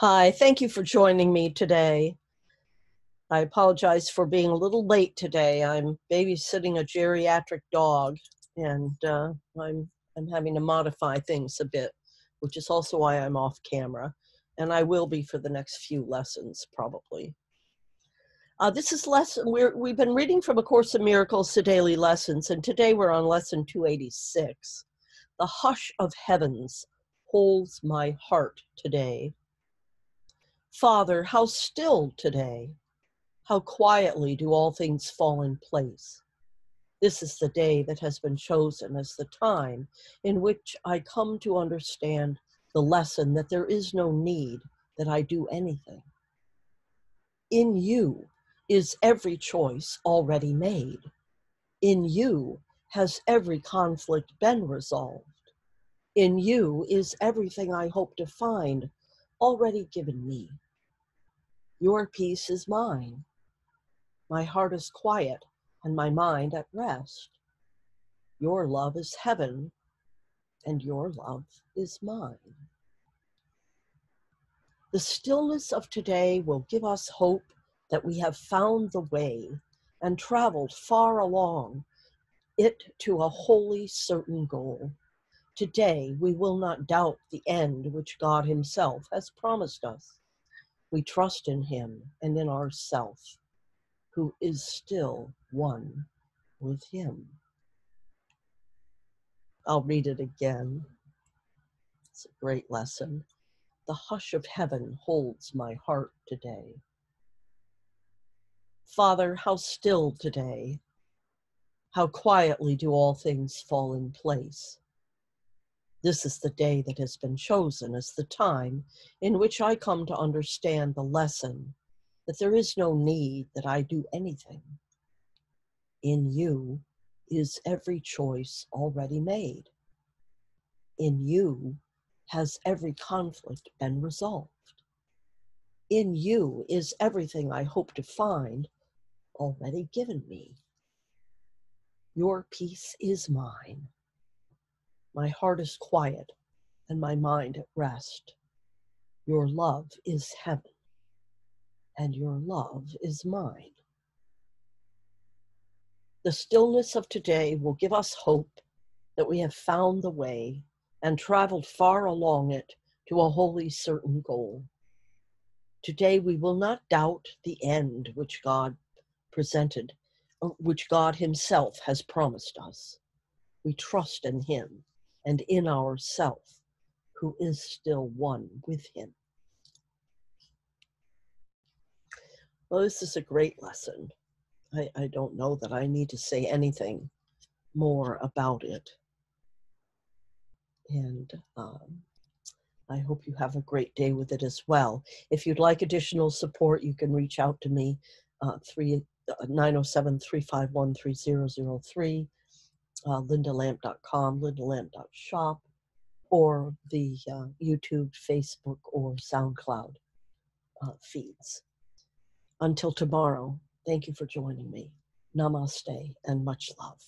Hi, thank you for joining me today. I apologize for being a little late today. I'm babysitting a geriatric dog and uh, I'm, I'm having to modify things a bit, which is also why I'm off camera. And I will be for the next few lessons, probably. Uh, this is lesson, we're, we've been reading from A Course in Miracles to Daily Lessons, and today we're on lesson 286. The hush of heavens holds my heart today. Father, how still today. How quietly do all things fall in place. This is the day that has been chosen as the time in which I come to understand the lesson that there is no need that I do anything. In you is every choice already made. In you has every conflict been resolved. In you is everything I hope to find already given me. Your peace is mine. My heart is quiet and my mind at rest. Your love is heaven and your love is mine. The stillness of today will give us hope that we have found the way and traveled far along it to a wholly certain goal. Today, we will not doubt the end which God Himself has promised us. We trust in Him and in ourself, who is still one with Him. I'll read it again. It's a great lesson. The hush of heaven holds my heart today. Father, how still today. How quietly do all things fall in place. This is the day that has been chosen as the time in which I come to understand the lesson that there is no need that I do anything. In you is every choice already made. In you has every conflict been resolved. In you is everything I hope to find already given me. Your peace is mine. My heart is quiet and my mind at rest. Your love is heaven, and your love is mine. The stillness of today will give us hope that we have found the way and traveled far along it to a wholly certain goal. Today we will not doubt the end which God presented, uh, which God Himself has promised us. We trust in Him and in ourself, who is still one with him. Well, this is a great lesson. I, I don't know that I need to say anything more about it. And um, I hope you have a great day with it as well. If you'd like additional support, you can reach out to me, uh, 907 351 3003 uh, lyndalamp.com, lyndalamp.shop, or the uh, YouTube, Facebook, or SoundCloud uh, feeds. Until tomorrow, thank you for joining me. Namaste and much love.